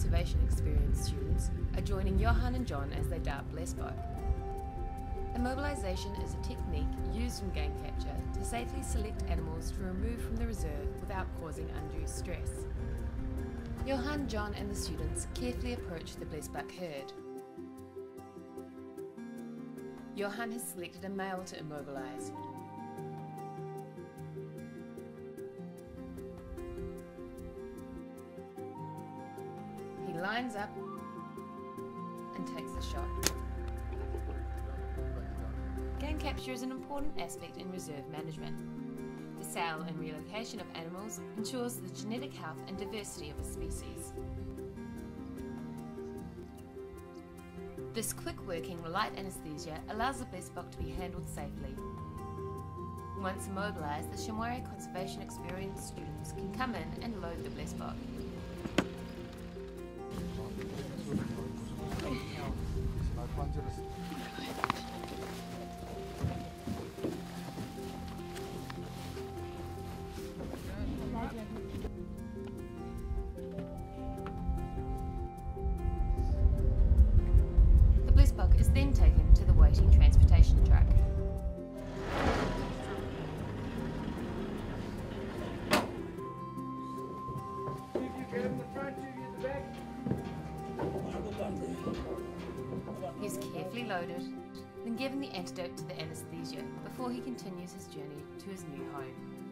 Conservation Experience students are joining Johan and John as they dart Blesbok. Immobilisation is a technique used in game capture to safely select animals to remove from the reserve without causing undue stress. Johan, John and the students carefully approach the Blesbok herd. Johan has selected a male to immobilise. Lines up and takes the shot. Game capture is an important aspect in reserve management. The sale and relocation of animals ensures the genetic health and diversity of a species. This quick working light anesthesia allows the blesbok to be handled safely. Once immobilised, the Shamwari Conservation Experience students can come in and load the blesbok. Then taken to the waiting transportation truck. He is carefully loaded, then given the antidote to the anesthesia before he continues his journey to his new home.